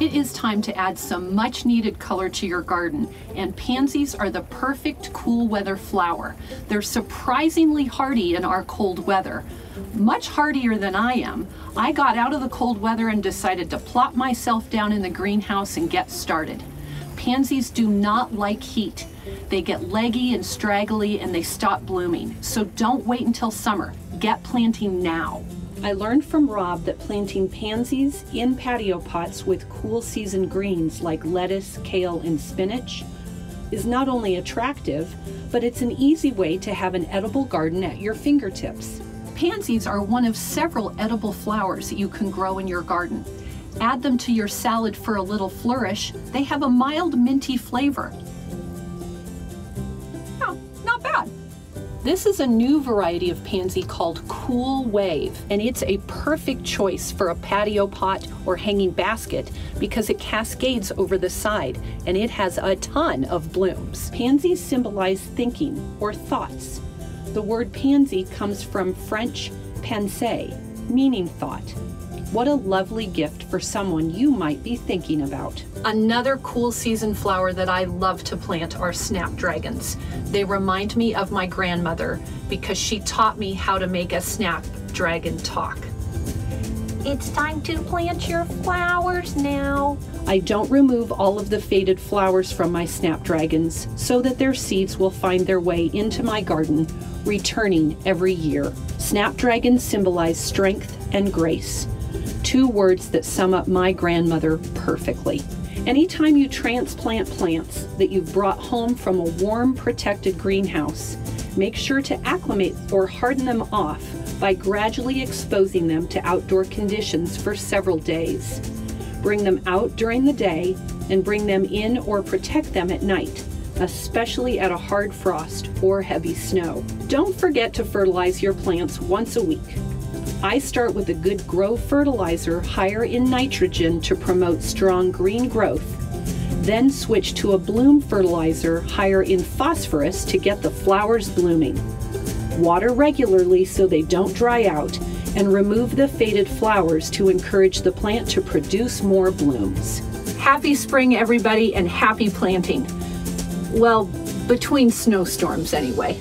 It is time to add some much needed color to your garden, and pansies are the perfect cool weather flower. They're surprisingly hardy in our cold weather. Much hardier than I am, I got out of the cold weather and decided to plop myself down in the greenhouse and get started. Pansies do not like heat. They get leggy and straggly and they stop blooming. So don't wait until summer. Get planting now. I learned from Rob that planting pansies in patio pots with cool season greens like lettuce, kale, and spinach is not only attractive, but it's an easy way to have an edible garden at your fingertips. Pansies are one of several edible flowers that you can grow in your garden. Add them to your salad for a little flourish. They have a mild minty flavor. Oh, not bad. This is a new variety of pansy called Cool Wave, and it's a perfect choice for a patio pot or hanging basket because it cascades over the side and it has a ton of blooms. Pansies symbolize thinking or thoughts. The word pansy comes from French penser, meaning thought. What a lovely gift for someone you might be thinking about. Another cool season flower that I love to plant are snapdragons. They remind me of my grandmother because she taught me how to make a snapdragon talk. It's time to plant your flowers now. I don't remove all of the faded flowers from my snapdragons so that their seeds will find their way into my garden, returning every year. Snapdragons symbolize strength and grace two words that sum up my grandmother perfectly. Anytime you transplant plants that you've brought home from a warm, protected greenhouse, make sure to acclimate or harden them off by gradually exposing them to outdoor conditions for several days. Bring them out during the day and bring them in or protect them at night, especially at a hard frost or heavy snow. Don't forget to fertilize your plants once a week. I start with a good grow fertilizer higher in nitrogen to promote strong green growth, then switch to a bloom fertilizer higher in phosphorus to get the flowers blooming. Water regularly so they don't dry out, and remove the faded flowers to encourage the plant to produce more blooms. Happy spring, everybody, and happy planting. Well, between snowstorms, anyway.